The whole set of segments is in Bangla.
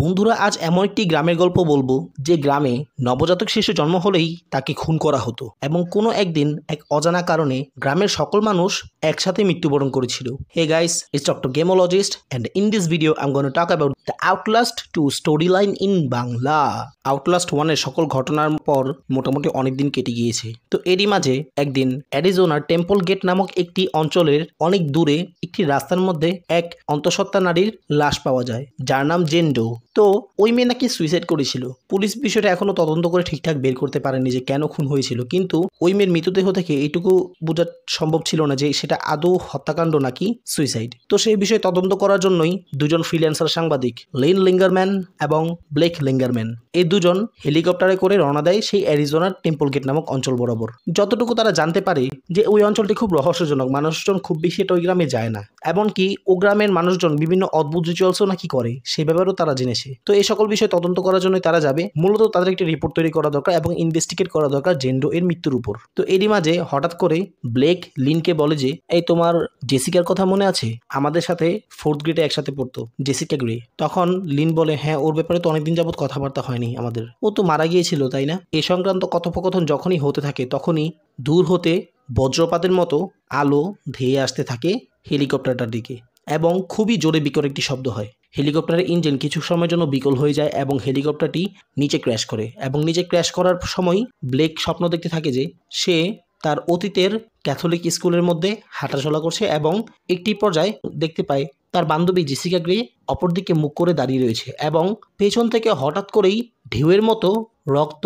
বন্ধুরা, আজ এমন একটি গ্রামের গল্প বলব, যে গ্রামে নবজাতক শিশু জন্ম হলেই তাকে খুন করা হতো এবং কোনো একদিন এক অজানা কারণে গ্রামের সকল মানুষ একসাথে মৃত্যুবরণ করেছিল। Hey guys it's doctor gamologist and in this video I'm gonna talk about Outlast two story line in Bangla. Outlast ওয়ানের সকল ঘটনার পর মোটামুটি অনেক দিন কেটে গিয়েছে। তো এরই মাঝে একদিন অ্যারিজোনার টেম্পল গেট নামক একটি অঞ্চলের অনেক দূরে একটি রাস্তার মধ্যে এক অন্তঃসত্ত্বা নারীর লাশ পাওয়া যায়, যার নাম জেন্ডো। তো ওই মেয়ে নাকি সুইসাইড করেছিল। পুলিশ বিষয়টা এখনও তদন্ত করে ঠিকঠাক বের করতে পারেনি যে কেন খুন হয়েছিল। কিন্তু ওই মেয়ের মৃতদেহ থেকে এইটুকু বোঝা সম্ভব ছিল না যে সেটা আদৌ হত্যাকাণ্ড নাকি সুইসাইড তো সেই বিষয়ে তদন্ত করার জন্যই দুজন ফ্রিল্যান্সার সাংবাদিক লেন লিঙ্গারম্যান এবং ব্লেক লিঙ্গারম্যান। এই দুজন হেলিকপ্টারে করে রওনা দেয় সেই অ্যারিজোনার টেম্পল গেট নামক অঞ্চল বরাবর। যতটুকু তারা জানতে পারে যে ওই অঞ্চলটি খুব রহস্যজনক, মানুষজন খুব বেশি এটা ওই গ্রামে যায় না। এমনকি ও গ্রামের মানুষজন বিভিন্ন অদ্ভুত রিচুয়ালসও নাকি করে, সে ব্যাপারেও তারা জেনেছে তো এই সকল বিষয় তদন্ত করার জন্য তারা যাবে। মূলত তাদের একটি রিপোর্ট তৈরি করা দরকার এবং ইনভেস্টিগেট করা দরকার জেন্ডো এর মৃত্যুর উপর। তো এরই মাঝে হঠাৎ করে ব্লেক লিনকে বলে যে, এই তোমার জেসিকার কথা মনে আছে? আমাদের সাথে ফোর্থ গ্রেডে একসাথে পড়তো, জেসিকা গ্রে। তখন লিন বলে হ্যাঁ ওর ব্যাপারে তো অনেকদিন যাবত কথাবার্তা হয়নি আমাদের। ও তো মারা গিয়েছিল, তাই না? এ সংক্রান্ত কথোপকথন যখনই হতে থাকে, তখনই দূর হতে বজ্রপাতের মতো আলো ধেয়ে আসতে থাকে হেলিকপ্টারটার দিকে এবং খুবই জোরে বিকট একটি শব্দ হয়। হেলিকপ্টারের ইঞ্জিন কিছু সময়ের জন্য বিকল হয়ে যায় এবং হেলিকপ্টারটি নিচে ক্র্যাশ করে এবং নিচে ক্র্যাশ করার সময় ব্লেক স্বপ্ন দেখতে থাকে যে সে তার অতীতের ক্যাথলিক স্কুলের মধ্যে হাঁটাচলা করছে এবং একটি পর্যায়ে দেখতে পায় তার বান্ধবী জেসিকা গ্রে অপরদিকে মুখ করে দাঁড়িয়ে রয়েছে এবং পেছন থেকে হঠাৎ করেই ঢেউয়ের মতো রক্ত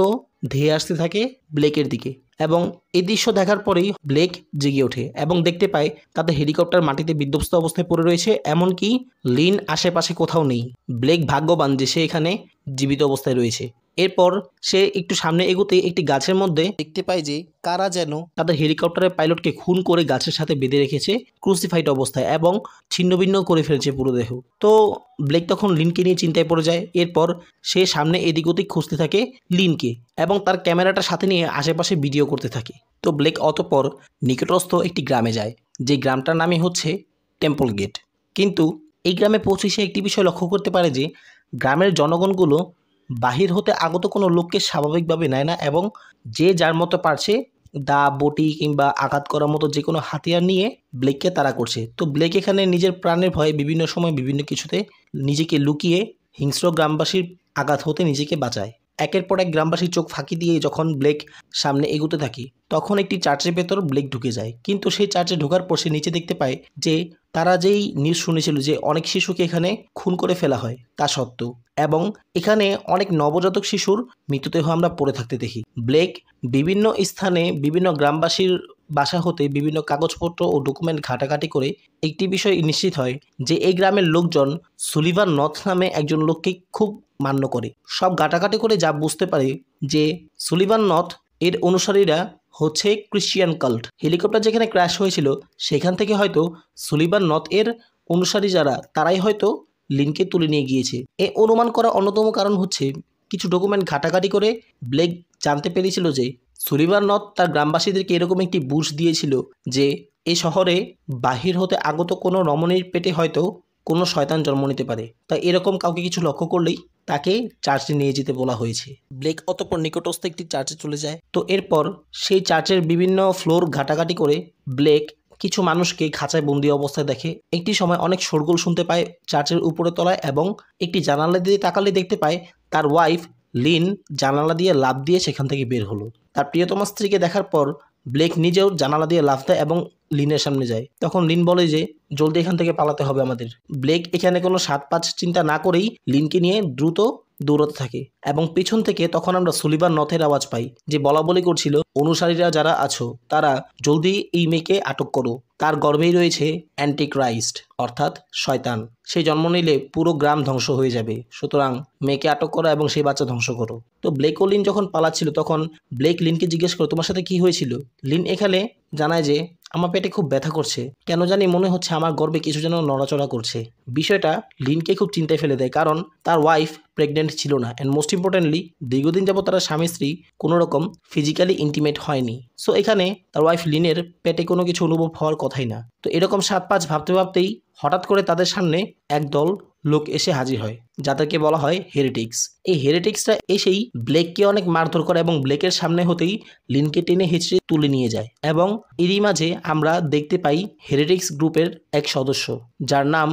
ধেয়ে আসতে থাকে ব্লেকের দিকে এবং এই দৃশ্য দেখার পরেই ব্লেক জেগে ওঠে এবং দেখতে পায় তাতে হেলিকপ্টার মাটিতে বিধ্বস্ত অবস্থায় পড়ে রয়েছে, এমনকি লিন আশেপাশে কোথাও নেই। ব্লেক ভাগ্যবান যে সে এখানে জীবিত অবস্থায় রয়েছে। এরপর সে একটু সামনে এগোতে একটি গাছের মধ্যে দেখতে পায় যে কারা যেন তাদের হেলিকপ্টারের পাইলটকে খুন করে গাছের সাথে বেঁধে রেখেছে ক্রুসিফাইড অবস্থায় এবং ছিন্নভিন্ন করে ফেলছে পুরো দেহ। তো ব্লেক তখন লিনকে নিয়ে চিন্তায় পড়ে যায়। এরপর সে সামনে এদিক ওদিক খুঁজতে থাকে লিনকে এবং তার ক্যামেরাটা সাথে নিয়ে আশেপাশে ভিডিও করতে থাকে। তো ব্লেক অতপর নিকটস্থ একটি গ্রামে যায়। যে গ্রামটার নামই হচ্ছে টেম্পল গেট। কিন্তু এই গ্রামে পৌঁছে সে একটি বিষয় লক্ষ্য করতে পারে যে গ্রামের জনগণগুলো বাহির হতে আগত কোনো লোককে স্বাভাবিকভাবে নেয় না এবং যে যার মতো পারছে দা, বটি কিংবা আঘাত করার মতো যে কোনো হাতিয়ার নিয়ে ব্লেককে তারা করছে। তো ব্লেক এখানে নিজের প্রাণের ভয়ে বিভিন্ন সময় বিভিন্ন কিছুতে নিজেকে লুকিয়ে হিংস্র গ্রামবাসীর আঘাত হতে নিজেকে বাঁচায়। একের পর এক গ্রামবাসীর চোখ ফাঁকি দিয়ে যখন ব্লেক সামনে এগোতে থাকে, তখন একটি চার্চের ভেতর ব্লেক ঢুকে যায়। কিন্তু সেই চার্চে ঢোকার পর সে নিচে দেখতে পায় যে, তারা যেই নিউজ শুনেছিল যে অনেক শিশুকে এখানে খুন করে ফেলা হয়, তা সত্ত্বেও। এবং এখানে অনেক নবজাতক শিশুর মৃতদেহ আমরা পড়ে থাকতে দেখি। ব্লেক বিভিন্ন স্থানে বিভিন্ন গ্রামবাসীর বাসা হতে বিভিন্ন কাগজপত্র ও ডকুমেন্ট ঘাটাঘাটি করে একটি বিষয় নিশ্চিত হয় যে এই গ্রামের লোকজন সুলিভার নথ নামে একজন লোককে খুব মান্য করে। সব ঘাটাঘাটি করে যা বুঝতে পারে যে সুলিভান নথ এর অনুসারীরা হচ্ছে ক্রিশ্চিয়ান কাল্ট। হেলিকপ্টার যেখানে ক্র্যাশ হয়েছিল, সেখান থেকে হয়তো সুলিভান নথ এর অনুসারী যারা, তারাই হয়তো লিনকে তুলে নিয়ে গিয়েছে। এ অনুমান করা অন্যতম কারণ হচ্ছে, কিছু ডকুমেন্ট ঘাটাঘাটি করে ব্লেক জানতে পেরেছিল যে সুলিভার নথ তার গ্রামবাসীদেরকে এরকম একটি বুশ দিয়েছিল যে, এ শহরে বাহির হতে আগত কোনো রমণীর পেটে হয়তো কোনো শয়তান জন্ম নিতে পারে। তাই এরকম কাউকে কিছু লক্ষ্য করলেই তাকে চার্চে নিয়ে যেতে বলা হয়েছে। ব্লেক অতপর নিকটস্থ একটি চার্চে চলে যায়। তো এরপর সেই চার্চের বিভিন্ন ফ্লোর ঘাটাঘাটি করে ব্লেক কিছু মানুষকে খাঁচায় বন্দি অবস্থায় দেখে। একটি সময় অনেক শোরগোল শুনতে পায় চার্চের উপরে তলায় এবং একটি জানালা দিয়ে তাকালে দেখতে পায় তার ওয়াইফ লিন জানালা দিয়ে লাভ দিয়ে সেখান থেকে বের হলো। তার প্রিয়তমা স্ত্রীকে দেখার পর ব্লেক নিজেও জানালা দিয়ে লাফ দেয় এবং লিনের সামনে যায়। তখন লিন বলে যে, জলদি এখান থেকে পালাতে হবে আমাদের। ব্লেক এখানে কোনো সাত পাঁচ চিন্তা না করেই লিনকে নিয়ে দ্রুত দৌড়াতে থাকে। এবং পিছন থেকে তখন আমরা সুলিবার নথের আওয়াজ পাই, যে বলা বলি করছিল, অনুসারীরা যারা আছো, তারা জলদি এই মেয়েকে আটক করো। তার গর্ভেই রয়েছে অ্যান্টিক্রাইস্ট, অর্থাৎ শয়তান। সে জন্ম নিলে পুরো গ্রাম ধ্বংস হয়ে যাবে। সুতরাং মেয়েকে আটক করো এবং সেই বাচ্চা ধ্বংস করো। তো ব্লেক ও লিন যখন পালাচ্ছিল, তখন ব্লেক লিনকে জিজ্ঞেস করো, তোমার সাথে কি হয়েছিল? লিন এখানে জানায় যে আমার পেটে খুব ব্যথা করছে। কেন জানি মনে হচ্ছে আমার গর্বে কিছু যেন নড়াচড়া করছে। বিষয়টা লিনকে খুব চিন্তায় ফেলে দেয়, কারণ তার ওয়াইফ প্রেগনেন্ট ছিল না। অ্যান্ড মোস্ট ইম্পর্টেন্টলি দীর্ঘদিন যাবত তারা স্বামী স্ত্রী কোনো রকম ফিজিক্যালি ইন্টিমেট হয়নি। সো এখানে তার ওয়াইফ লিনের পেটে কোনো কিছু অনুভব হওয়ার কথাই না। তো এরকম সাত পাঁচ ভাবতে ভাবতেই হঠাৎ করে তাদের সামনে একদল লোক এসে হাজির হয়, যাদেরকে বলা হয় হেরিটিক্স এই হেরিটিক্সরা এসেই ব্লেককে অনেক মারধর করে এবং ব্লেকের সামনে হতেই লিনকে টেনে হেঁচড়ে তুলে নিয়ে যায় এবং এরই মাঝে আমরা দেখতে পাই হেরিটিক্স গ্রুপের এক সদস্য, যার নাম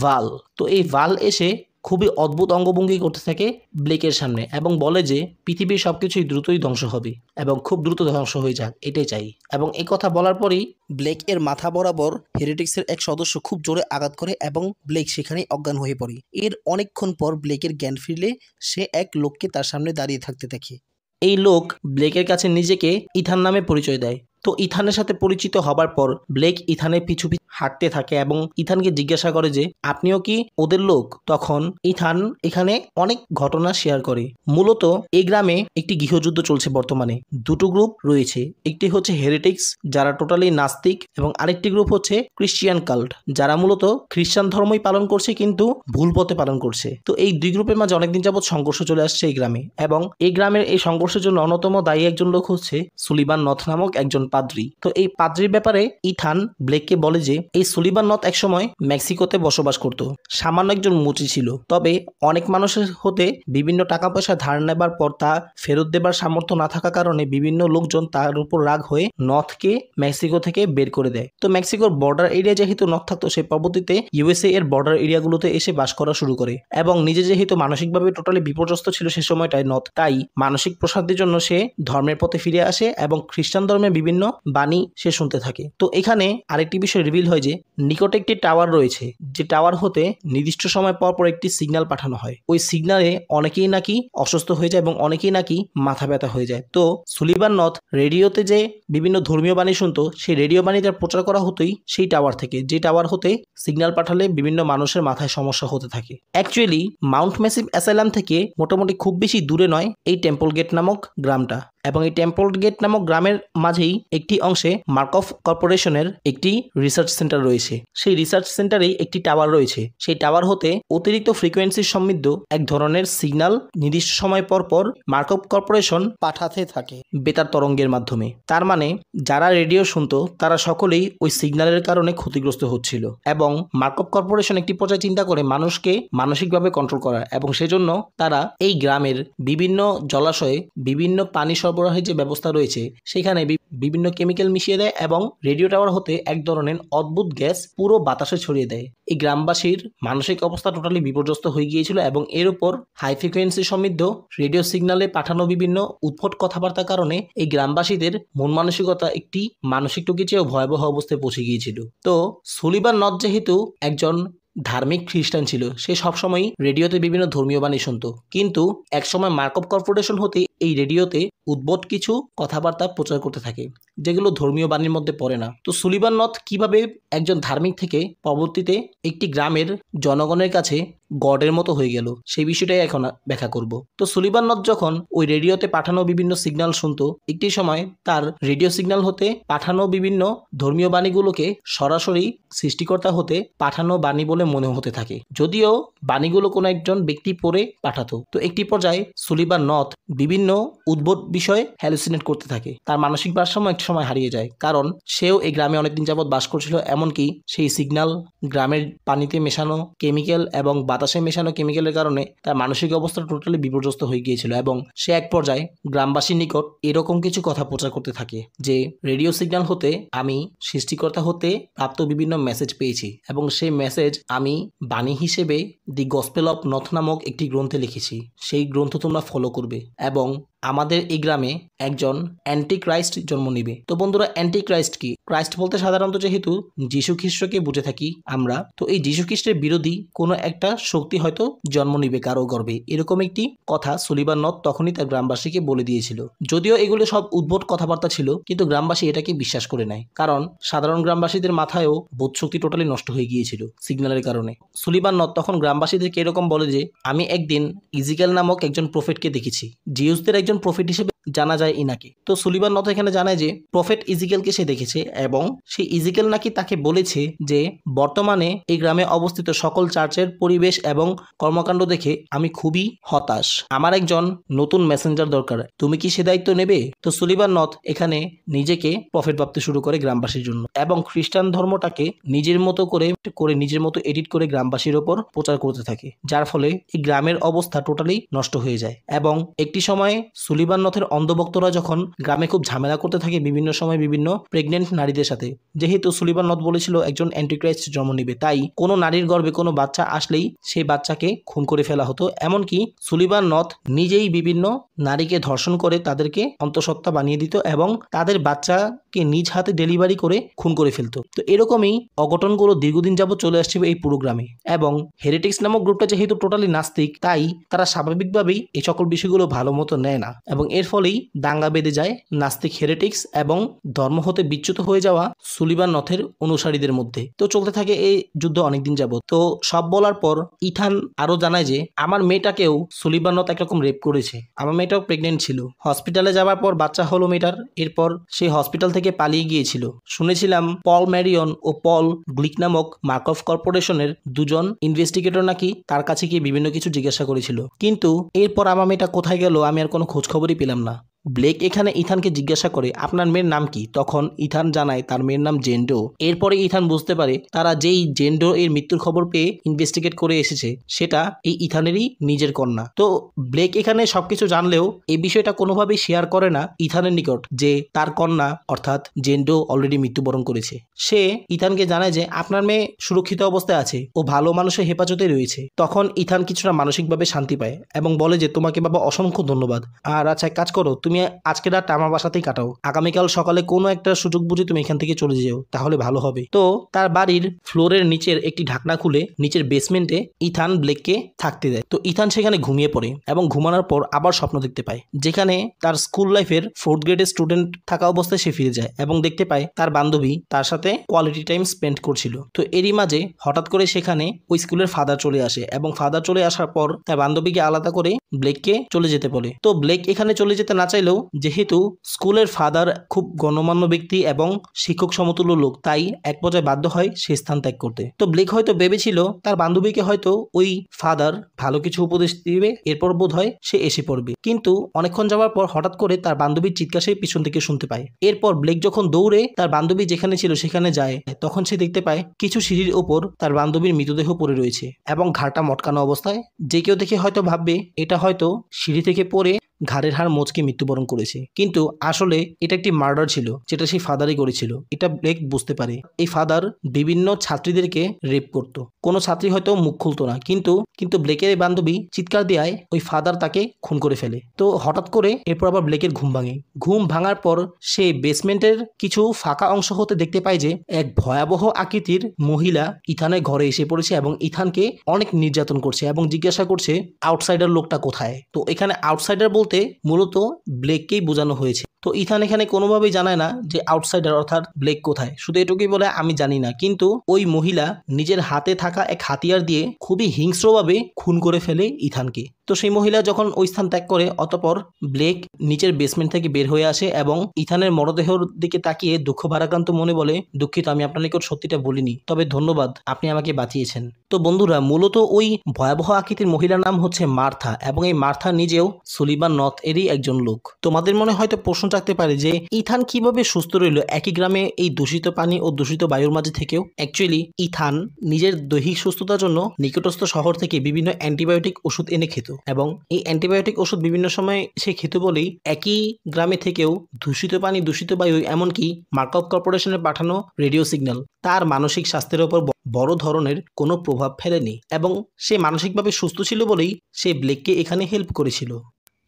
ভালো। তো এই ভালো এসে খুবই অদ্ভুত অঙ্গভঙ্গি করতে থাকে ব্লেকের সামনে এবং বলে যে পৃথিবীর সব কিছুই দ্রুতই ধ্বংস হবে এবং খুব দ্রুত ধ্বংস হয়ে যাক, এটাই চাই। এবং এই কথা বলার পরেই ব্লেক এর মাথা বরাবর হেরিটিক্সের এক সদস্য খুব জোরে আঘাত করে এবং ব্লেক সেখানেই অজ্ঞান হয়ে পড়ে। এর অনেকক্ষণ পর ব্লেকের জ্ঞান ফিরলে সে এক লোককে তার সামনে দাঁড়িয়ে থাকতে দেখে। এই লোক ব্লেকের কাছে নিজেকে ইথান নামে পরিচয় দেয়। তো ইথানের সাথে পরিচিত হবার পর ব্লেক ইথানের পিছু পিছু হাঁটতে থাকে এবং ইথানকে জিজ্ঞাসা করে যে, আপনিও কি ওদের লোক? তখন ইথান এখানে অনেক ঘটনা শেয়ার করে। মূলত এই গ্রামে একটি গৃহযুদ্ধ চলছে বর্তমানে। দুটো গ্রুপ রয়েছে। একটি হচ্ছে হেরিটিক্স যারা টোটালি নাস্তিক, এবং আরেকটি গ্রুপ হচ্ছে ক্রিশ্চিয়ান কাল্ট যারা মূলত খ্রিস্টান ধর্মই পালন করছে কিন্তু ভুল পথে পালন করছে। তো এই দুই গ্রুপের মাঝে অনেকদিন যাবৎ সংঘর্ষ চলে আসছে এই গ্রামে। এবং এই গ্রামের এই সংঘর্ষের জন্য অন্যতম দায়ী একজন লোক হচ্ছে সুলিবান নথ নামক একজন পাদ্রি। তো এই পাদ্রির ব্যাপারে ইথান ব্লেককে বলে যে, এই সুলিবান নথ একসময় মেক্সিকোতে বসবাস করত। সামান্য একজন মুচি ছিল। তবে অনেক মানুষের হতে বিভিন্ন টাকা পয়সা ধার নেবার পর তা ফেরত দেবার সামর্থ্য না থাকার কারণে বিভিন্ন লোকজন তার উপর রাগ হয়ে নথকে মেক্সিকো থেকে বের করে দেয়। তো মেক্সিকোর বর্ডার এরিয়া যেহেতু নথ থাকতো সেই পরবর্তীতে ইউএসএ এর বর্ডার এরিয়াগুলোতে এসে বাস করা শুরু করে এবং নিজে যেহেতু মানসিকভাবে টোটালি বিপর্যস্ত ছিল সে সময়টায় নথ তাই মানসিক প্রসাদের জন্য সে ধর্মের পথে ফিরে আসে এবং খ্রিস্টান ধর্মের বিভিন্ন বাণী সে শুনতে থাকে। তো এখানে আরেকটি বিষয় রিভিল হয় যে, নিকটে একটি টাওয়ার রয়েছে, যে টাওয়ার হতে নির্দিষ্ট সময় পর পর একটি সিগন্যাল পাঠানো হয়। ওই সিগন্যালে অনেকেই নাকি অসুস্থ হয়ে যায় এবং অনেকেই নাকি মাথা ব্যথা হয়ে যায়। তো সুলিবান নথ রেডিওতে যে বিভিন্ন ধর্মীয় বাণী শুনতো, সেই রেডিও বাণী তার প্রচার করা হতোই সেই টাওয়ার থেকে। যে টাওয়ার হতে সিগন্যাল পাঠালে বিভিন্ন মানুষের মাথায় সমস্যা হতে থাকে। অ্যাকচুয়ালি মাউন্ট ম্যাসিভ অ্যাসাইলাম থেকে মোটামুটি খুব বেশি দূরে নয়, এই টেম্পল গেট নামক গ্রামটা। এবং এই টেম্পল গেট নামক গ্রামের মাঝেই একটি অংশে মার্কফ কর্পোরেশনের একটি রিসার্চ সেন্টার রয়েছে। সেই রিসার্চ সেন্টারেই একটি টাওয়ার রয়েছে। সেই টাওয়ার হতে অতিরিক্ত ফ্রিকোয়েন্সি সমৃদ্ধ এক ধরনের সিগন্যাল নির্দিষ্ট সময় পর পর মার্কফ কর্পোরেশন পাঠাতে থাকে বেতার তরঙ্গের মাধ্যমে। তার মানে যারা রেডিও শুনত, তারা সকলেই ওই সিগন্যালের কারণে ক্ষতিগ্রস্ত হচ্ছিল এবং মার্কপ কর্পোরেশন একটি পর্যায়ে চিন্তা করে মানুষকে মানসিকভাবে কন্ট্রোল করা এবং সেজন্য তারা এই গ্রামের বিভিন্ন জলাশয়ে বিভিন্ন পানি সরবরাহের যে ব্যবস্থা রয়েছে, সেখানে বিভিন্ন কেমিক্যাল মিশিয়ে দেয় এবং রেডিও টাওয়ার হতে এক ধরনের অদ্ভুত গ্যাস পুরো বাতাসে ছড়িয়ে দেয়। এই গ্রামবাসীর মানসিক অবস্থা টোটালি বিপর্যস্ত হয়ে গিয়েছিল এবং এর উপর হাই ফ্রিকোয়েন্সি সমৃদ্ধ রেডিও সিগনালে পাঠানো বিভিন্ন উদ্ভট কথাবার্তার কারণে এই গ্রামবাসীদের মন মানসিকতা একটি মানসিক টুকি চেয়েও ভয়াবহ অবস্থায় পৌঁছে গিয়েছিল। তো সুলিবান নদ যেহেতু একজন ধার্মিক খ্রিস্টান ছিল, সে সবসময় রেডিওতে বিভিন্ন ধর্মীয় বাণী শুনতো। কিন্তু একসময় মার্কপ কর্পোরেশন হতে এই রেডিওতে উদ্ভট কিছু কথাবার্তা প্রচার করতে থাকে, যেগুলো ধর্মীয় বাণীর মধ্যে পড়ে না। তো সুলিবান নথ কীভাবে একজন ধার্মিক থেকে পরবর্তীতে একটি গ্রামের জনগণের কাছে গডের মতো হয়ে গেল, সেই বিষয়টাই এখন ব্যাখ্যা করব। তো সুলিবান নথ যখন ওই রেডিওতে পাঠানো বিভিন্ন সিগন্যাল শুনতো, একটি সময় তার রেডিও সিগন্যাল হতে পাঠানো বিভিন্ন ধর্মীয় বাণীগুলোকে সরাসরি সৃষ্টিকর্তা হতে পাঠানো বাণী বলে মনে হতে থাকে। যদিও বাণীগুলো কোনো একজন ব্যক্তি পড়ে পাঠাতো। তো একটি পর্যায়ে সুলিবান নথ বিভিন্ন উদ্ভট বিষয়ে হ্যালুসিনেট করতে থাকে। তার মানসিক ভারসাম্য এক সময় হারিয়ে যায়। কারণ সেও এই গ্রামে অনেকদিন যাবৎ বাস করছিল। এমনকি সেই সিগন্যাল গ্রামের পানিতে মেশানো কেমিক্যাল এবং বাতাসে মেশানো কেমিক্যালের কারণে তার মানসিক অবস্থা টোটালি বিপর্যস্ত হয়ে গিয়েছিল এবং সে এক পর্যায়ে গ্রামবাসীর নিকট এরকম কিছু কথা প্রচার করতে থাকে, যে রেডিও সিগন্যাল হতে আমি সৃষ্টিকর্তা হতে প্রাপ্ত বিভিন্ন মেসেজ পেয়েছি এবং সেই মেসেজ আমি, বাণী হিসেবে, দি গসপেল অফ নথ নামক একটি গ্রন্থে লিখেছি। সেই গ্রন্থ তোমরা ফলো করবে এবং আমাদের এই গ্রামে একজন অ্যান্টি ক্রাইস্ট জন্ম নিবে। তো বন্ধুরা অ্যান্টি ক্রাইস্ট কি? ক্রাইস্ট বলতে সাধারণত যেহেতু যীশু খ্রিস্টকে বুঝে থাকি আমরা, তো এই যীশু খ্রিস্টের বিরোধী কোনো একটা শক্তি হয়তো জন্ম নিবে কারও গর্বে এরকম একটি কথা সুলিবার নথ তখনই তার গ্রামবাসীকে বলে দিয়েছিল। যদিও এগুলো সব উদ্ভট কথাবার্তা ছিল, কিন্তু গ্রামবাসী এটাকে বিশ্বাস করে নেয়। কারণ সাধারণ গ্রামবাসীদের মাথায়ও বোধ শক্তি টোটালি নষ্ট হয়ে গিয়েছিল সিগন্যালের কারণে। সুলিবার নথ তখন গ্রামবাসীদেরকে এরকম বলে যে, আমি একদিন ইজিক্যাল নামক একজন প্রফেটকে দেখেছি। জিউসদের একজন প্রফেট হিসেবে জানা যায় ইনাকে। তো সুলিবান নত এখানে জানায় যে, প্রফেট ইজিকেলকে সে দেখেছে এবং সে ইজিকেল নাকি তাকে বলেছে যে, বর্তমানে এই গ্রামে অবস্থিত সকল চার্চের পরিবেশ এবং কর্মকাণ্ড দেখে আমি খুবই হতাশ। আমার একজন নতুন মেসেঞ্জার দরকার, তুমি কি সে দায়িত্ব নেবে? তো সুলিবান নথ এখানে নিজেকে প্রফেট ভাবতে শুরু করে গ্রামবাসীর জন্য এবং খ্রিস্টান ধর্মটাকে নিজের মতো করে করে নিজের মতো এডিট করে গ্রামবাসীর ওপর প্রচার করতে থাকে, যার ফলে এই গ্রামের অবস্থা টোটালি নষ্ট হয়ে যায়। এবং একটি সময় সুলিবান নথের অন্ধভক্তরা যখন গ্রামে খুব ঝামেলা করতে থাকে বিভিন্ন সময় বিভিন্ন প্রেগনেন্ট নারীদের সাথে। যেহেতু সুলিবান নথ বলেছিল, একজন অ্যান্টিক্রাইস্ট জন্ম নিবে। তাই কোনো নারীর গর্ভে কোনো বাচ্চা আসলেই সেই বাচ্চাকে খুন করে ফেলা হতো। এমনকি সুলিবান নথ নিজেই বিভিন্ন নারীকে ধর্ষণ করে তাদেরকে অন্তঃসত্ত্বা বানিয়ে দিত এবং তাদের বাচ্চাকে নিজ হাতে ডেলিভারি করে খুন করে ফেলতো। তো এরকমই অঘটনগুলো দীর্ঘদিন যাবৎ চলে আসছে এই পুরো গ্রামে। এবং হেরিটিক্স নামক গ্রুপটা যেহেতু টোটালি নাস্তিক, তাই তারা স্বাভাবিকভাবেই এই সকল বিষয়গুলো ভালো মতো নেয় না। এবং এর ফলেই দাঙ্গা বেঁধে যায় নাস্তিক হেরেটিক্স এবং ধর্ম হতে বিচ্যুত হয়ে যাওয়া সুলিবান নথের অনুসারীদের মধ্যে। তো চলতে থাকে এই যুদ্ধ অনেকদিন যাবত তো সব বলার পর ইথান আরও জানায় যে, আমার মেয়েটাকেও সুলিবান নথ একরকম রেপ করেছে। আমার মেয়েটাও প্রেগনেন্ট ছিল। হসপিটালে যাওয়ার পর বাচ্চা হলো মেয়েটার। এরপর সেই হসপিটাল থেকে পালিয়ে গিয়েছিল। শুনেছিলাম পল ম্যারিয়ন ও পল গ্লিক নামক মার্কফ কর্পোরেশনের দুজন ইনভেস্টিগেটর নাকি তার কাছে গিয়ে বিভিন্ন কিছু জিজ্ঞাসা করেছিল। কিন্তু এরপর আমার মেয়েটা কোথায় গেল আমি আর কোনো খোঁজখবরই পেলাম না। ব্লেক এখানে ইথানকে জিজ্ঞাসা করে, আপনার মেয়ের নাম কি? তখন ইথান জানায়, তার মেয়ের নাম জেন্ডো। এরপরে ইথান বুঝতে পারে, তারা যেই জেন্ডো এর মৃত্যুর খবর পেয়ে ইনভেস্টিগেট করে এসেছে, সেটা এই ইথানেরই নিজের কন্যা। তো ব্লেক এখানে সবকিছু জানলেও এই বিষয়টা কোনোভাবেই শেয়ার করে না ইথানের নিকট, যে তার কন্যা, অর্থাৎ জেন্ডো অলরেডি মৃত্যুবরণ করেছে। সে ইথানকে জানায় যে, আপনার মেয়ে সুরক্ষিত অবস্থায় আছে ও ভালো মানুষের হেফাজতে রয়েছে। তখন ইথান কিছুটা মানসিকভাবে শান্তি পায় এবং বলে যে, তোমাকে বাবা অসংখ্য ধন্যবাদ। আর আচ্ছা কাজ করো তুমি আজকে রাত আমার বাসাতেই কাটাও। আগামীকাল সকালে কোনো একটা সুযোগ বুঝে তুমি এখান থেকে চলে যেও, তাহলে ভালো হবে। তো তার বাড়ির ফ্লোরের নিচের একটি ঢাকনা খুলে নিচের বেসমেন্টে ইথান ব্লেককে থাকতে দেয়। তো ইথান সেখানে ঘুমিয়ে পড়ে এবং ঘুমানোর পর আবার স্বপ্ন দেখতে পায়, যেখানে তার স্কুল লাইফের ফোর্থ গ্রেডের স্টুডেন্ট থাকা অবস্থায় সে ফিরে যায় এবং দেখতে পায় তার বান্ধবী তার সাথে কোয়ালিটি টাইম স্পেন্ড করছিল। তো এরই মাঝে হঠাৎ করে সেখানে ওই স্কুলের ফাদার চলে আসে এবং ফাদার চলে আসার পর তার বান্ধবীকে আলাদা করে ব্লেককে চলে যেতে বলে। তো ব্লেক এখানে চলে যেতে না চাইলেও যেহেতু স্কুলের ফাদার খুব গণ্যমান্য ব্যক্তি এবং শিক্ষক সমতুল্য লোক, তাই এক পর্যায়ে বাধ্য হয় সে স্থান ত্যাগ করতে। তো ব্লেক হয়তো ভেবেছিল তার বান্ধবীকে হয়তো ওই ফাদার ভালো কিছু উপদেশ দিবে, এরপর বোধ হয় সে এসে পড়বে। কিন্তু অনেকক্ষণ যাওয়ার পর হঠাৎ করে তার বান্ধবীর চিৎকার সে পিছন থেকে শুনতে পায়। এরপর ব্লেক যখন দৌড়ে তার বান্ধবী যেখানে ছিল সেখানে যায়, তখন সে দেখতে পায় কিছু সিঁড়ির ওপর তার বান্ধবীর মৃতদেহ পড়ে রয়েছে এবং ঘাড়টা মটকানো অবস্থায়। যে কেউ দেখে হয়তো ভাববে, এটা হয়তো সিঁড়ি থেকে পড়ে ঘাড়ের হার মোচকে মৃত্যুবরণ করেছে। কিন্তু আসলে এটা একটি মার্ডার ছিল, যেটা সেই ফাদারই করেছিল। এটা ব্লেক বুঝতে পারে। এই ফাদার বিভিন্ন ছাত্রীদেরকে রেপ করত। কোনো ছাত্রী হয়তো মুখ খুলতো না, কিন্তু কিন্তু ব্লেকের এই বান্ধবী চিৎকার দেওয়ায় ওই ফাদার তাকে খুন করে ফেলে। তো হঠাৎ করে এরপর আবার ব্লেকের ঘুম ভাঙে। ঘুম ভাঙার পর সে বেসমেন্টের কিছু ফাঁকা অংশ হতে দেখতে পায় যে, এক ভয়াবহ আকৃতির মহিলা ইথানের ঘরে এসে পড়েছে এবং ইথানকে অনেক নির্যাতন করছে এবং জিজ্ঞাসা করছে, আউটসাইডার লোকটা কোথায়? তো এখানে আউটসাইডার বলতে মূলত ব্লেককেই বোঝানো হয়েছে। তো ইথান এখানে কোনোভাবেই জানায় না যে আউটসাইডার অর্থাৎ ব্লেক কোথায়। শুধু এটুকুই বলে আমি জানি না। কিন্তু ওই মহিলা নিজের হাতে থাকা এক হাতিয়ার দিয়ে খুবই হিংস্রভাবে খুন করে ফেলে ইথানকে। তো সেই মহিলা যখন ওই স্থান ত্যাগ করে, অতপর ব্লেক নিচের বেসমেন্ট থেকে বের হয়ে আসে এবং ইথানের মরদেহর দিকে তাকিয়ে দুঃখ ভারাক্রান্ত মনে বলে, দুঃখিত, আমি আপনার নিকট সত্যিটা বলিনি। তবে ধন্যবাদ, আপনি আমাকে বাঁচিয়েছেন। তো বন্ধুরা, মূলত ওই ভয়াবহ আকৃতির মহিলার নাম হচ্ছে মার্থা এবং এই মার্থা নিজেও সুলিবান নথ এরই একজন লোক। তোমাদের মনে হয়তো প্রশ্ন থাকতে পারে যে ইথান কীভাবে সুস্থ রইল? একই গ্রামে এই দূষিত পানি ও দূষিত বায়ুর মাঝে থেকেও অ্যাকচুয়ালি ইথান নিজের দৈহিক সুস্থতার জন্য নিকটস্থ শহর থেকে বিভিন্ন অ্যান্টিবায়োটিক ওষুধ এনে খেত এবং এই অ্যান্টিবায়োটিক ওষুধ বিভিন্ন সময় সে খেত বলেই একই গ্রামে থেকেও দূষিত পানি, দূষিত বায়ু এমনকি মার্কআপ কর্পোরেশনের পাঠানো রেডিও সিগন্যাল তার মানসিক স্বাস্থ্যের ওপর বড় ধরনের কোনো প্রভাব ফেলেনি এবং সে মানসিকভাবে সুস্থ ছিল বলেই সে ব্লেককে এখানে হেল্প করেছিল।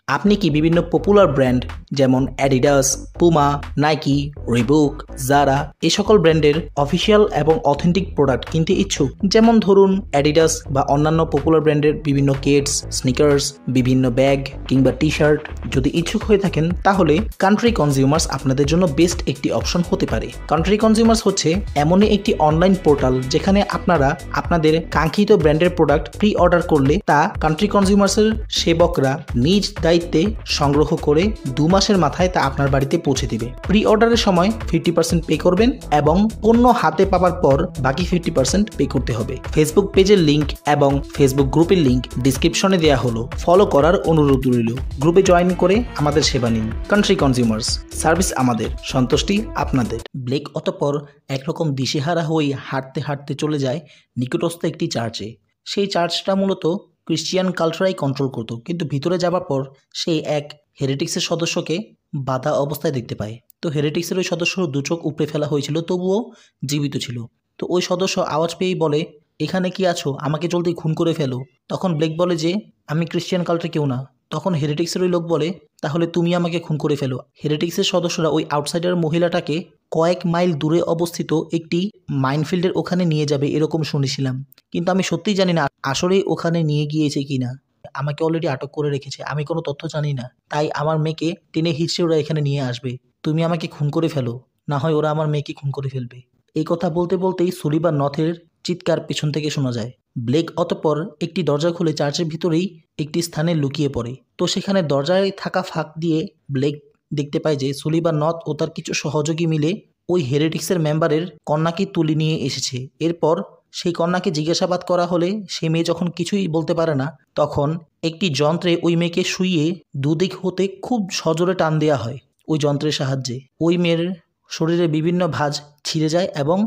আপনি কি বিভিন্ন পপুলার ব্র্যান্ড যেমন Adidas Puma Nike Reebok Zara এই সকল ব্র্যান্ডের অফিসিয়াল এবং অথেন্টিক প্রোডাক্ট কিনতে ইচ্ছুক? যেমন ধরুন অ্যাডিডাস বা অন্যান্য পপুলার ব্র্যান্ডের বিভিন্ন কেটস স্নিকার্স বিভিন্ন ব্যাগ কিংবা টি শার্ট যদি ইচ্ছুক হয়ে থাকেন, তাহলে কান্ট্রি কনজিউমার্স আপনাদের জন্য বেস্ট একটি অপশন হতে পারে। কান্ট্রি কনজিউমার্স হচ্ছে এমনই একটি অনলাইন পোর্টাল যেখানে আপনারা আপনাদের কাঙ্ক্ষিত ব্র্যান্ডের প্রোডাক্ট প্রি অর্ডার করলে তা কান্ট্রি কনজিউমার্সের সেবকরা নিজ দায়িত্ব দায়িত্বে সংগ্রহ করে দু মাসের মাথায় তা আপনার বাড়িতে পৌঁছে দিবে। প্রি অর্ডারের সময় ফিফটি পার্সেন্ট পে করবেন এবং পণ্য হাতে পাওয়ার পর বাকি ফিফটি পার্সেন্ট পে করতে হবে। ফেসবুক পেজের লিঙ্ক এবং ফেসবুক গ্রুপের লিঙ্ক ডিসক্রিপশনে দেওয়া হলো। ফলো করার অনুরোধ রইল। গ্রুপে জয়েন করে আমাদের সেবা নিন। কান্ট্রি কনজিউমার্স সার্ভিস আমাদের, সন্তুষ্টি আপনাদের। ব্লেক অতপর একরকম দিশেহারা হয়ে হাঁটতে হাঁটতে চলে যায় নিকটস্থ একটি চার্চে সেই চার্চটা মূলত ক্রিশ্চিয়ান কালচারাই কন্ট্রোল করত। কিন্তু ভিতরে যাবার পর সে এক হেরেটিক্সের সদস্যকে বাধা অবস্থায় দেখতে পায়। তো হেরেটিক্সের ওই সদস্য দু চোখ উপড়ে ফেলা হয়েছিল, তবুও জীবিত ছিল। তো ওই সদস্য আওয়াজ পেয়েই বলে, এখানে কি আছো? আমাকে জলদি খুন করে ফেলো। তখন ব্লেক বলে যে, আমি ক্রিশ্চিয়ান কালচার কেউ না। তখন হেরেটিক্সের ওই লোক বলে, তাহলে তুমি আমাকে খুন করে ফেলো। হেরেটিক্সের সদস্যরা ওই আউটসাইডার মহিলাটাকে কয়েক মাইল দূরে অবস্থিত একটি মাইনফিল্ডের ওখানে নিয়ে যাবে এরকম শুনেছিলাম। কিন্তু আমি সত্যিই জানি না আসলেই ওখানে নিয়ে গিয়েছে কি না। আমাকে অলরেডি আটক করে রেখেছে, আমি কোনো তথ্য জানি না। তাই আমার মেয়েকে টেনে হিচড়ে ওরা এখানে নিয়ে আসবে। তুমি আমাকে খুন করে ফেলো, না হয় ওরা আমার মেয়েকে খুন করে ফেলবে। এই কথা বলতে বলতেই সুলিবার নথের চিৎকার পেছন থেকে শোনা যায়। ব্লেক অতপর একটি দরজা খুলে চার্চের ভিতরেই একটি স্থানে লুকিয়ে পড়ে। তো সেখানে দরজায় থাকা ফাঁক দিয়ে ব্লেক দেখতে পায় যে সুলিবার নথ ও তার কিছু সহযোগী মিলে ওই হেরেটিক্সের মেম্বারের কন্যাকে তুলে নিয়ে এসেছে। এরপর সেই কন্যাকে জিজ্ঞাসাবাদ করা হলে সে মেয়ে যখন কিছুই বলতে পারে না, তখন একটি যন্ত্রে ওই মেয়েকে শুইয়ে দুদিক হতে খুব সজোরে টান দেওয়া হয় ওই যন্ত্রের সাহায্যে। ওই মেয়ের শরীরে বিভিন্ন ভাঁজ ছিঁড়ে যায় এবং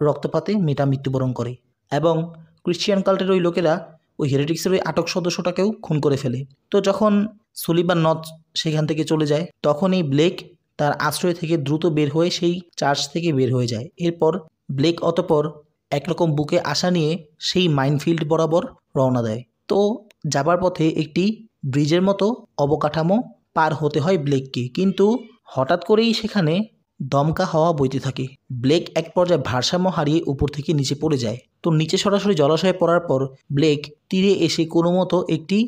রক্তপাতে মেয়েটা মৃত্যুবরণ করে এবং ক্রিশ্চিয়ান কাল্টের ওই লোকেরা ওই হেরিটিক্সের ওই আটক সদস্যটাকেও খুন করে ফেলে। তো যখন সুলিবার নথ সেখান থেকে চলে যায় তখন এই ব্লেক তার আশ্রয় থেকে দ্রুত বের হয়ে সেই চার্চ থেকে বের হয়ে যায়। এরপর ব্লেক অতপর একরকম বুকে আশা নিয়ে সেই মাইনফিল্ড বরাবর রওনা দেয়। তো যাবার পথে একটি ব্রিজের মতো অবকাঠামো পার হতে হয় ব্লেককে। কিন্তু হঠাৎ করেই সেখানে দমকা হাওয়া বইতে থাকে। ব্লেক এক পর্যায়ে ভারসাম্য হারিয়ে উপর থেকে নিচে পড়ে যায়। তো নিচে সরাসরি জলাশয়ে পড়ার পর ব্লেক তীরে এসে কোনো মতো একটি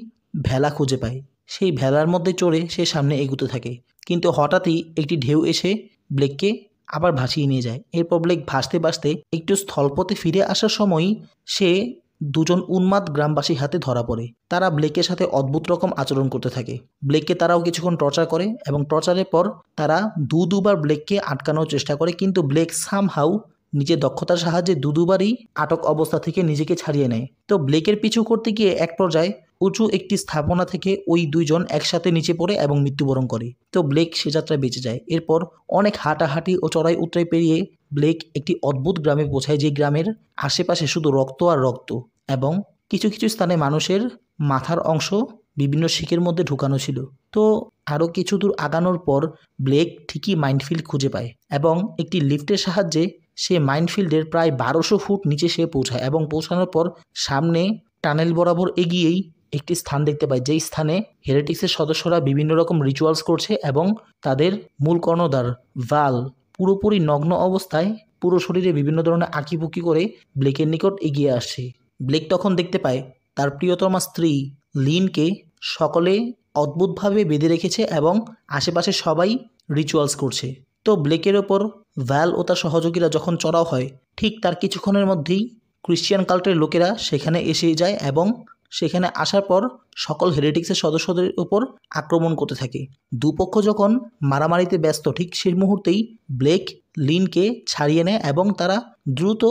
ভেলা খুঁজে পায়। সেই ভেলার মধ্যে চড়ে সে সামনে এগুতে থাকে। কিন্তু হঠাৎই একটি ঢেউ এসে ব্লেককে আবার ভাসিয়ে নিয়ে যায়। এরপর ব্লেক ভাসতে ভাসতে একটু স্থলপথে ফিরে আসার সময়ই সে দুজন উন্মাদ গ্রামবাসী হাতে ধরা পড়ে। তারা ব্লেকের সাথে অদ্ভুত রকম আচরণ করতে থাকে। ব্লেককে তারাও কিছুক্ষণ টর্চার করে এবং টর্চারের পর তারা দু দুবার ব্লেককে আটকানোর চেষ্টা করে, কিন্তু ব্লেক সামহাউ নিজের দক্ষতার সাহায্যে দু দুবারই আটক অবস্থা থেকে নিজেকে ছাড়িয়ে নেয়। তো ব্লেকের পিছু করতে গিয়ে এক পর্যায়ে উঁচু একটি স্থাপনা থেকে ওই দুইজন একসাথে নিচে পড়ে এবং মৃত্যুবরণ করে। তো ব্লেক সে যাত্রায় বেঁচে যায়। এরপর অনেক হাঁটাহাঁটি ও চড়াই উতরাই পেরিয়ে ব্লেক একটি অদ্ভুত গ্রামে পৌঁছায় যে গ্রামের আশেপাশে শুধু রক্ত আর রক্ত এবং কিছু কিছু স্থানে মানুষের মাথার অংশ বিভিন্ন শিকের মধ্যে ঢুকানো ছিল। তো আরও কিছু দূর আগানোর পর ব্লেক ঠিকই মাইন্ডফিল্ড খুঁজে পায় এবং একটি লিফটের সাহায্যে সে মাইনফিল্ডের প্রায় বারোশো ফুট নিচে সে পৌঁছায় এবং পৌঁছানোর পর সামনে টানেল বরাবর এগিয়েই একটি স্থান দেখতে পায় যেই স্থানে হেরেটিক্সের সদস্যরা বিভিন্ন রকম রিচুয়ালস করছে এবং তাদের মূল কর্ণধার ভালো পুরোপুরি নগ্ন অবস্থায় পুরো শরীরে বিভিন্ন ধরনের আঁকিবুকি করে ব্লেকের নিকট এগিয়ে আসছে ব্লেক তখন দেখতে পায় তার প্রিয়তমা স্ত্রী লিনকে সকলে অদ্ভুতভাবে বেঁধে রেখেছে এবং আশেপাশে সবাই রিচুয়ালস করছে। তো ব্লেকের ওপর ভ্যাল ও তার সহযোগীরা যখন চড়াও হয়, ঠিক তার কিছুক্ষণের মধ্যেই ক্রিশ্চিয়ান কাল্টের লোকেরা সেখানে এসে যায় এবং সেখানে আসার পর সকল হেরেটিক্সের সদস্যদের উপর আক্রমণ করতে থাকে। দুপক্ষ যখন মারামারিতে ব্যস্ত, ঠিক সেই মুহূর্তেই ব্লেক লিনকে ছাড়িয়ে নেয় এবং তারা দ্রুত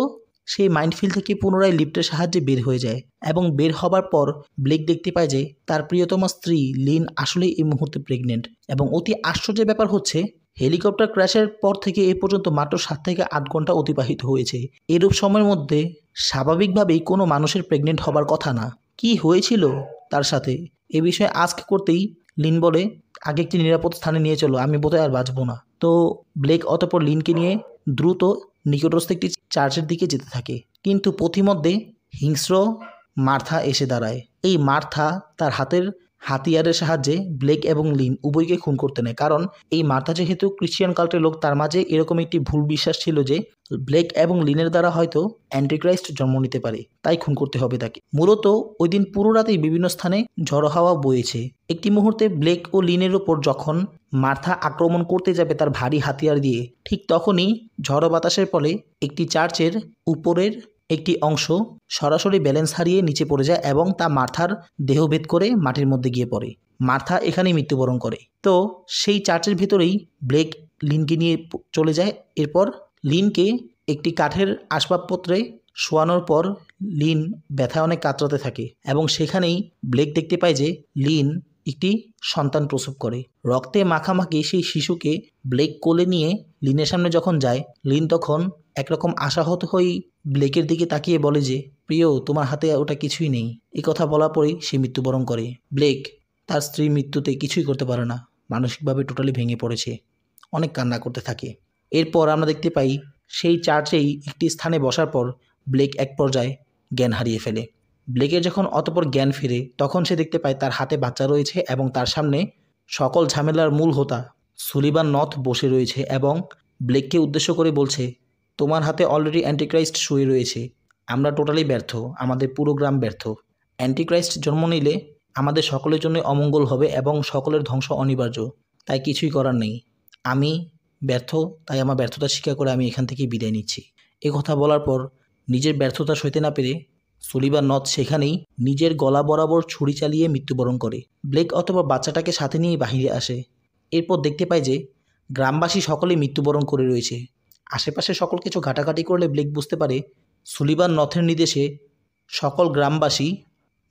সেই মাইন্ডফিল্ড থেকে পুনরায় লিফটের সাহায্যে বের হয়ে যায় এবং বের হবার পর ব্লেক দেখতে পায় যে তার প্রিয়তমা স্ত্রী লিন আসলেই এই মুহূর্তে প্রেগনেন্ট এবং অতি আশ্চর্যের ব্যাপার হচ্ছে, হেলিকপ্টার ক্র্যাশের পর থেকে এ পর্যন্ত মাত্র সাত থেকে আট ঘণ্টা অতিবাহিত হয়েছে। এরূপ সময়ের মধ্যে স্বাভাবিকভাবেই কোনো মানুষের প্রেগনেন্ট হবার কথা না। কি হয়েছিল তার সাথে? এ বিষয়ে আস্ক করতেই লিন বলে, আগে একটি নিরাপদ স্থানে নিয়ে চলো, আমি বোধহয় আর বাঁচবো না। তো ব্লেক অতপর লিনকে নিয়ে দ্রুত নিকটস্থ একটি চার্চের দিকে যেতে থাকে। কিন্তু পথিমধ্যে হিংস্র মার্থা এসে দাঁড়ায়। এই মার্থা তার হাতের হাতিয়ারের সাহায্যে ব্লেক এবং লিন উভয়কে খুন করতে নেয়। কারণ এই মার্থা যেহেতু ক্রিশ্চিয়ান কাল্টের লোক, তার মাঝে এরকম একটি ভুল বিশ্বাস ছিল যে ব্লেক এবং লিনের দ্বারা হয়তো অ্যান্টিক্রাইস্ট জন্ম নিতে পারে, তাই খুন করতে হবে তাকে। মূলত ওই দিন পুরো রাতেই বিভিন্ন স্থানে ঝড়ো হাওয়া বয়েছে। একটি মুহূর্তে ব্লেক ও লিনের ওপর যখন মার্থা আক্রমণ করতে যাবে তার ভারী হাতিয়ার দিয়ে, ঠিক তখনই ঝড়ো বাতাসের ফলে একটি চার্চের উপরের একটি অংশ সরাসরি ব্যালেন্স হারিয়ে নিচে পড়ে যায় এবং তা মার্থার দেহভেদ করে মাটির মধ্যে গিয়ে পড়ে। মার্থা এখানেই মৃত্যুবরণ করে। তো সেই চার্চের ভেতরেই ব্লেক লিনকে নিয়ে চলে যায়। এরপর লিনকে একটি কাঠের আসবাবপত্রে শোয়ানোর পর লিন ব্যথায় অনেক কাতরাতে থাকে এবং সেখানেই ব্লেক দেখতে পায় যে লিন একটি সন্তান প্রসব করে। রক্তে মাখামাখি সেই শিশুকে ব্লেক কোলে নিয়ে লিনের সামনে যখন যায়, লিন তখন একরকম আশাহত হয়েই ব্লেকের দিকে তাকিয়ে বলে যে, প্রিয়, তোমার হাতে ওটা কিছুই নেই। এই কথা বলার পরেই সে মৃত্যুবরণ করে। ব্লেক তার স্ত্রীর মৃত্যুতে কিছুই করতে পারে না। মানসিকভাবে টোটালি ভেঙে পড়েছে। অনেক কান্না করতে থাকে। এরপর আমরা দেখতে পাই, সেই চার্চেই একটি স্থানে বসার পর ব্লেক এক পর্যায়ে জ্ঞান হারিয়ে ফেলে। ব্লেকের যখন অতপর জ্ঞান ফিরে, তখন সে দেখতে পায় তার হাতে বাচ্চা রয়েছে এবং তার সামনে সকল ঝামেলার মূল হোতা সুলিবান নথ বসে রয়েছে এবং ব্লেককে উদ্দেশ্য করে বলছে তোমার হাতে অলরেডি অ্যান্টিক্রাইস্ট শুয়ে রয়েছে। আমরা টোটালি ব্যর্থ, আমাদের পুরো গ্রাম ব্যর্থ। অ্যান্টিক্রাইস্ট জন্ম নিলে আমাদের সকলের জন্য অমঙ্গল হবে এবং সকলের ধ্বংস অনিবার্য। তাই কিছুই করার নেই। আমি ব্যর্থ, তাই আমার ব্যর্থতা স্বীকার করে আমি এখান থেকে বিদায় নিচ্ছি। এ কথা বলার পর নিজের ব্যর্থতা সইতে না পেরে সুলিবার নথ সেখানেই নিজের গলা বরাবর ছুরি চালিয়ে মৃত্যুবরণ করে। ব্লেক অথবা বাচ্চাটাকে সাথে নিয়ে বাহিরে আসে। এরপর দেখতে পায় যে গ্রামবাসী সকলেই মৃত্যুবরণ করে রয়েছে। আশেপাশে সকল কিছু ঘাটাঘাটি করলে ব্লেক বুঝতে পারে সুলিবান নথের নির্দেশে সকল গ্রামবাসী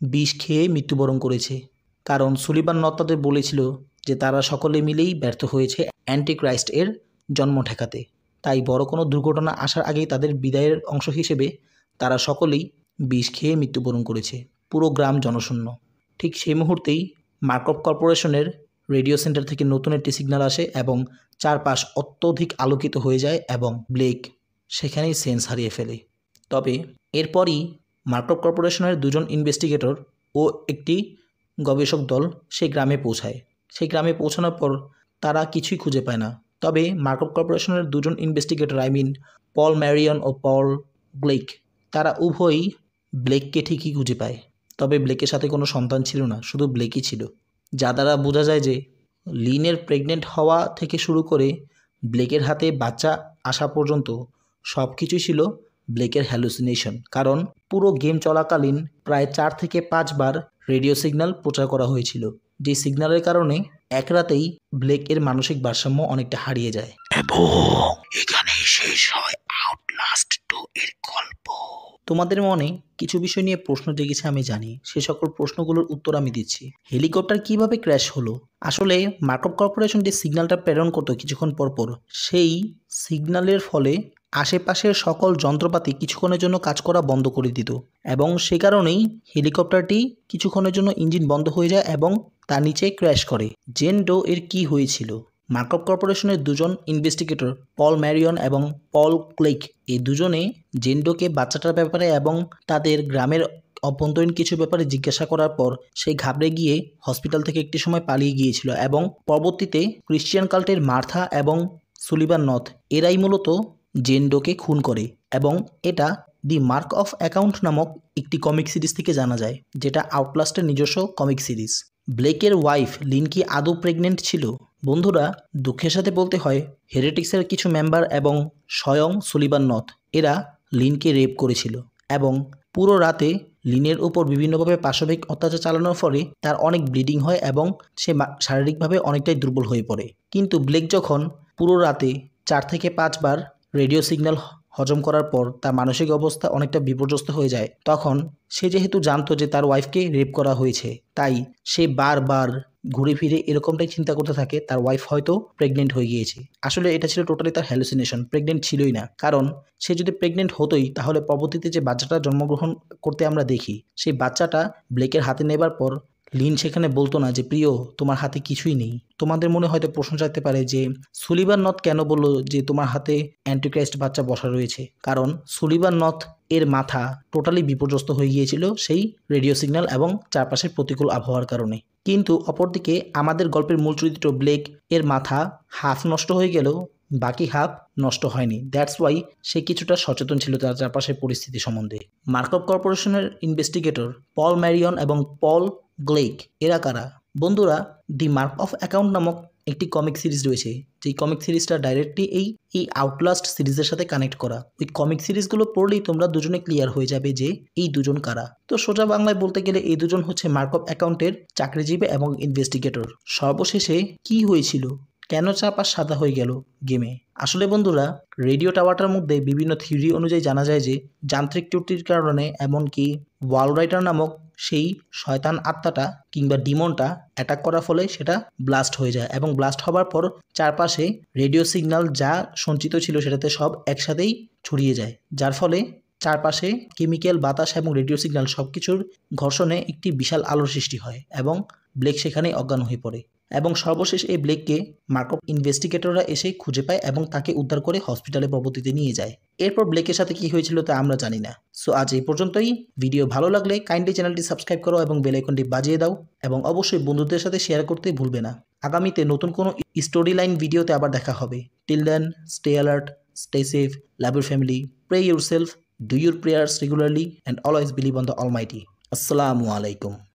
বিষ খেয়ে মৃত্যুবরণ করেছে। কারণ সুলিবান নথ তাদের বলেছিল যে তারা সকলে মিলেই ব্যর্থ হয়েছে অ্যান্টিক্রাইস্ট এর জন্ম ঠেকাতে। তাই বড় কোনো দুর্ঘটনা আসার আগেই তাদের বিদায়ের অংশ হিসেবে তারা সকলেই বিষ খেয়ে মৃত্যুবরণ করেছে। পুরো গ্রাম জনশূন্য। ঠিক সেই মুহূর্তেই মার্কপ কর্পোরেশনের রেডিও সেন্টার থেকে নতুন একটি সিগন্যাল আসে এবং চারপাশ অত্যধিক আলোকিত হয়ে যায় এবং ব্লেক সেখানেই সেন্স হারিয়ে ফেলে। তবে এরপরই মার্কপ কর্পোরেশনের দুজন ইনভেস্টিগেটর ও একটি গবেষক দল সেই গ্রামে পৌঁছায়। সেই গ্রামে পৌঁছানোর পর তারা কিছুই খুঁজে পায় না। তবে মার্কপ কর্পোরেশনের দুজন investigator, I mean Paul Marion O Paul Blake, তারা উভয়ই ব্লেককে ঠিকই খুঁজে পায়। তবে ব্লেকের সাথে কোনো সন্তান ছিল না, শুধু ব্লেকই ছিল। যা দ্বারা বোঝা যায় যে লিনের প্রেগনেন্ট হওয়া থেকে শুরু করে ব্লেকের হাতে বাচ্চা আসা পর্যন্ত সব কিছুই ছিল ব্লেকের হ্যালুসিনেশন কারণ পুরো গেম চলাকালীন প্রায় চার থেকে পাঁচবার রেডিও সিগন্যাল প্রচার করা হয়েছিল। যে সিগন্যালের কারণে এক রাতেই ব্লেক এর মানসিক ভারসাম্য অনেকটা হারিয়ে যায়। শেষ হয়। আউটলাস্ট টু এর গল্প। তোমাদের মনে কিছু বিষয় নিয়ে প্রশ্ন জেগেছে আমি জানি। সে সকল প্রশ্নগুলোর উত্তর আমি দিচ্ছি। হেলিকপ্টার কীভাবে ক্র্যাশ হলো? আসলে মার্কপ কর্পোরেশন যে সিগন্যালটা প্রেরণ করতো কিছুক্ষণ পর পর, সেই সিগন্যালের ফলে আশেপাশের সকল যন্ত্রপাতি কিছুক্ষণের জন্য কাজ করা বন্ধ করে দিত এবং সে কারণেই হেলিকপ্টারটি কিছুক্ষণের জন্য ইঞ্জিন বন্ধ হয়ে যায় এবং তার নিচে ক্র্যাশ করে। জেন ডো এর কি হয়েছিল? মার্কপ কর্পোরেশনের দুজন ইনভেস্টিগেটর, পল ম্যারিয়ন এবং পল ক্লেক এই দুজনে জেন্ডোকে বাচ্চাটার ব্যাপারে এবং তাদের গ্রামের অভ্যন্তরীণ কিছু ব্যাপারে জিজ্ঞাসা করার পর সেই ঘাবড়ে গিয়ে হসপিটাল থেকে একটি সময় পালিয়ে গিয়েছিল এবং পরবর্তীতে ক্রিশ্চিয়ান কাল্টের মার্থা এবং সুলিভান নথ, এরাই মূলত জেন্ডোকে খুন করে এবং এটা দি মার্ক অফ অ্যাকাউন্ট নামক একটি কমিক সিরিজ থেকে জানা যায়, যেটা আউটলাস্টের নিজস্ব কমিক সিরিজ। ব্লেকের ওয়াইফ লিন কি আদৌ প্রেগনেন্ট ছিল? বন্ধুরা, দুঃখের সাথে বলতে হয় হেরেটিক্সের কিছু মেম্বার এবং স্বয়ং সুলিবান নথ, এরা লিনকে রেপ করেছিল এবং পুরো রাতে লিনের উপর বিভিন্নভাবে পাশবিক অত্যাচার চালানোর ফলে তার অনেক ব্লিডিং হয় এবং সে শারীরিকভাবে অনেকটাই দুর্বল হয়ে পড়ে। কিন্তু ব্লেক যখন পুরো রাতে চার থেকে পাঁচবার রেডিও সিগন্যাল হজম করার পর তার মানসিক অবস্থা অনেকটা বিপর্যস্ত হয়ে যায়, তখন সে যেহেতু জানতো যে তার ওয়াইফকে রেপ করা হয়েছে, তাই সে বারবার ঘুরে ফিরে এরকমটাই চিন্তা করতে থাকে, তার ওয়াইফ হয়তো প্রেগনেন্ট হয়ে গিয়েছে। আসলে এটা ছিল টোটালি তার হ্যালুসিনেশন প্রেগনেন্ট ছিলই না। কারণ সে যদি প্রেগনেন্ট হতোই, তাহলে পরবর্তীতে যে বাচ্চাটা জন্মগ্রহণ করতে আমরা দেখি, সেই বাচ্চাটা ব্লেকের হাতে নেবার পর লিন সেখানে বলতো না যে, প্রিয়, তোমার হাতে কিছুই নেই। তোমাদের মনে হয়তো প্রশ্ন চাইতে পারে যে সুলিবার নথ কেন বলল যে, তোমার হাতে অ্যান্টিক্রাইস্ট বাচ্চা বসা রয়েছে? কারণ সুলিবার নথ এর মাথা টোটালি বিপর্যস্ত হয়ে গিয়েছিল সেই রেডিও সিগন্যাল এবং চারপাশের প্রতিকূল আবহাওয়ার কারণে। কিন্তু অপরদিকে আমাদের গল্পের মূল চরিত্র ব্লেক, এর মাথা হাফ নষ্ট হয়ে গেলেও বাকি হাফ নষ্ট হয়নি। দ্যাটস ওয়াই সে কিছুটা সচেতন ছিল তার চারপাশের পরিস্থিতি সম্বন্ধে। মার্কপ কর্পোরেশনের ইনভেস্টিগেটর পল ম্যারিয়ন এবং পল গ্লেক এরা কারা? বন্ধুরা, দি মার্ক অফ অ্যাকাউন্ট নামক একটি কমিক সিরিজ রয়েছে। যেই কমিক সিরিজটা ডাইরেক্টলি এই এই আউটলাস্ট সিরিজের সাথে কানেক্ট করা। ওই কমিক সিরিজগুলো পড়লেই তোমরা দুজনে ক্লিয়ার হয়ে যাবে যে এই দুজন কারা। তো সোজা বাংলায় বলতে গেলে এই দুজন হচ্ছে মার্কঅপ অ্যাকাউন্টের চাকরিজীবী এবং ইনভেস্টিগেটর সর্বশেষে কি হয়েছিল? কেন চাপা সাদা হয়ে গেল গেমে আসলে বন্ধুরা রেডিও টাওয়ারটার মধ্যে বিভিন্ন থিওরি অনুযায়ী জানা যায় যে যান্ত্রিক ত্রুটির কারণে এমনকি ওয়াল রাইটার নামক সেই শয়তান আত্মাটা কিংবা ডিমনটা অ্যাটাক করার ফলে সেটা ব্লাস্ট হয়ে যায় এবং ব্লাস্ট হবার পর চারপাশে রেডিও সিগন্যাল যা সঞ্চিত ছিল সেটাতে সব একসাথেই ছড়িয়ে যায়। যার ফলে চারপাশে কেমিক্যাল বাতাস এবং রেডিও সিগন্যাল সব কিছুর ঘর্ষণে একটি বিশাল আলোর সৃষ্টি হয় এবং ব্লেক সেখানেই অজ্ঞান হয়ে পড়ে এবং সর্বশেষ এই ব্লেককে মার্কপ ইনভেস্টিগেটররা এসে খুঁজে পায় এবং তাকে উদ্ধার করে হসপিটালে পরবর্তীতে নিয়ে যায়। এরপর ব্লেকের সাথে কি হয়েছিল তা আমরা জানি না। সো আজ এই পর্যন্তই। ভিডিও ভালো লাগলে কাইন্ডলি চ্যানেলটি সাবস্ক্রাইব করো এবং বেলাইকনটি বাজিয়ে দাও এবং অবশ্যই বন্ধুদের সাথে শেয়ার করতে ভুলবে না। আগামীতে নতুন কোনো স্টোরি লাইন ভিডিওতে আবার দেখা হবে। Till then stay alert stay safe love your family pray yourself do your prayers regularly and always believe on the almighty আসসালামু আলাইকুম